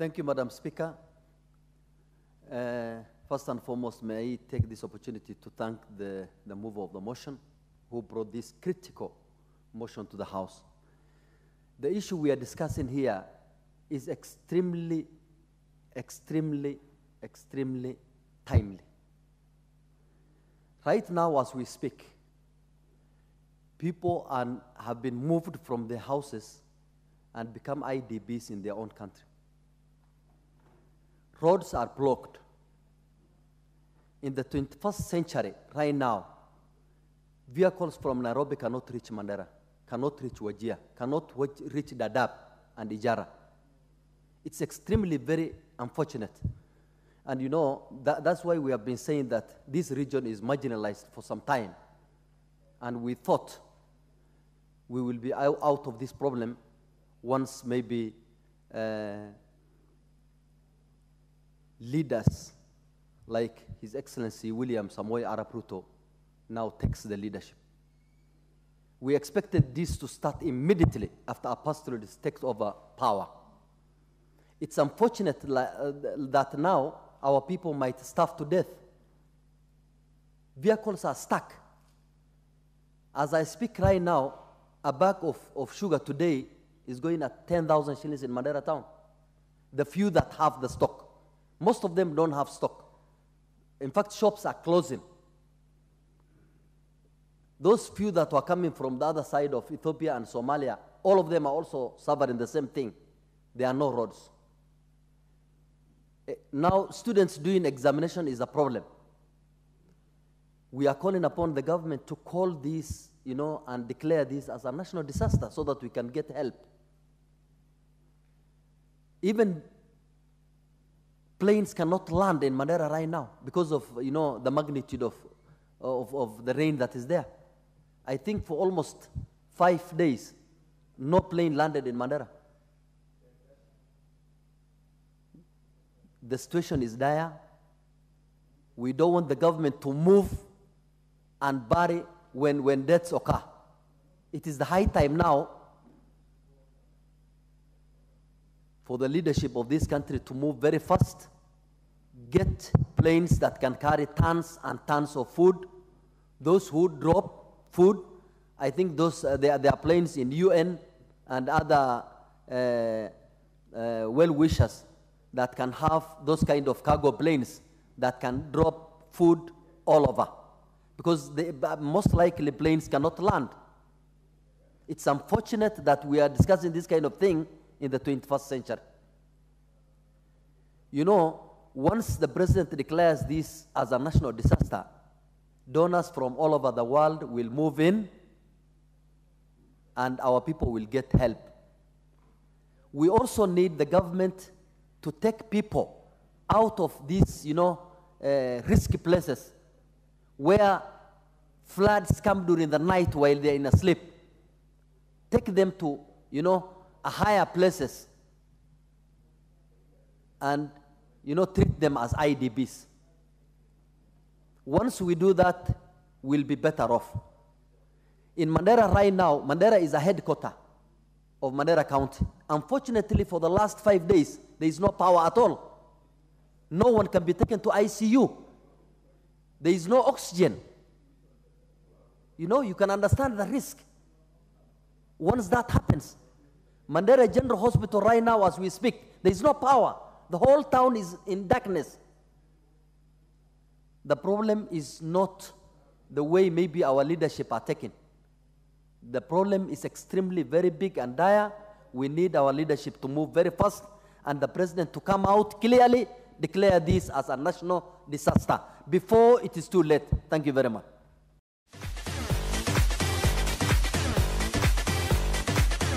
Thank you, Madam Speaker. Uh, first and foremost, may I take this opportunity to thank the, the mover of the motion who brought this critical motion to the House. The issue we are discussing here is extremely, extremely, extremely timely. Right now, as we speak, people are, have been moved from their houses and become IDPs in their own country. Roads are blocked. In the 21st century, right now, vehicles from Nairobi cannot reach Mandera, cannot reach Wajir, cannot reach Dadaab and Ijara. It's extremely very unfortunate. And you know, that, that's why we have been saying that this region is marginalized for some time. And we thought we will be out, out of this problem once maybe uh, leaders like His Excellency William Samoei Arap Ruto now takes the leadership. We expected this to start immediately after a pastoralist takes over power. It's unfortunate uh, that now our people might starve to death. Vehicles are stuck. As I speak right now, a bag of, of sugar today is going at 10,000 shillings in Mandera town. The few that have the stock. Most of them don't have stock. In fact, shops are closing. Those few that were coming from the other side of Ethiopia and Somalia, all of them are also suffering the same thing. There are no roads. Eh, now, students doing examination is a problem. We are calling upon the government to call this, you know, and declare this as a national disaster so that we can get help. Even planes cannot land in Mandera right now because of, you know, the magnitude of, of, of the rain that is there. I think for almost five days, no plane landed in Mandera. The situation is dire. We don't want the government to move and bury when, when deaths occur. It is the high time now for the leadership of this country to move very fast, get planes that can carry tons and tons of food. Those who drop food, I think those uh, they, are, are planes in UN and other uh, uh, well-wishers that can have those kind of cargo planes that can drop food all over. Because they, most likely planes cannot land. It's unfortunate that we are discussing this kind of thing in the 21st century. You know, once the president declares this as a national disaster, donors from all over the world will move in and our people will get help. We also need the government to take people out of these, you know, uh, risky places where floods come during the night while they're in a sleep. Take them to, you know, higher places and, you know, treat them as IDPs. Once we do that, we'll be better off. In Mandera right now, Mandera is a headquarter of Mandera County. Unfortunately, for the last five days, there is no power at all. No one can be taken to ICU. There is no oxygen. You know, you can understand the risk. Once that happens, Mandera General Hospital right now, as we speak, there is no power. The whole town is in darkness. The problem is not the way maybe our leadership are taking. The problem is extremely very big and dire. We need our leadership to move very fast and the president to come out clearly declare this as a national disaster before it is too late. Thank you very much.